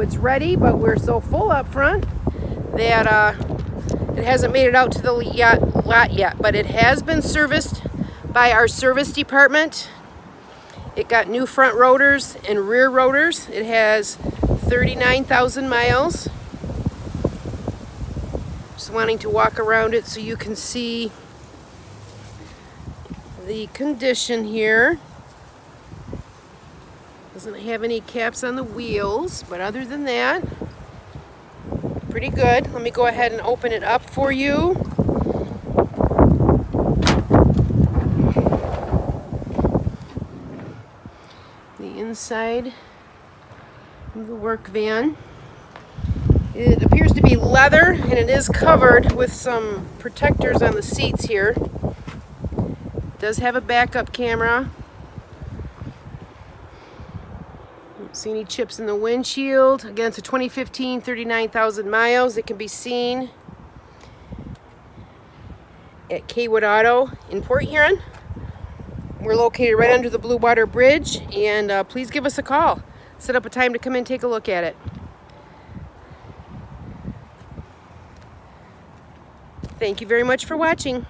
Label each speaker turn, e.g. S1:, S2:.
S1: it's ready, but we're so full up front that uh, it hasn't made it out to the lot yet. But it has been serviced by our service department. It got new front rotors and rear rotors. It has 39,000 miles. Just wanting to walk around it so you can see the condition here. Doesn't have any caps on the wheels, but other than that, pretty good. Let me go ahead and open it up for you. The inside of the work van. It appears to be leather and it is covered with some protectors on the seats here. It does have a backup camera. See any chips in the windshield. Again, it's a 2015, 39,000 miles. It can be seen at Cawood Auto in Port Huron. We're located right under the Blue Water Bridge, and uh, please give us a call. Set up a time to come in and take a look at it. Thank you very much for watching.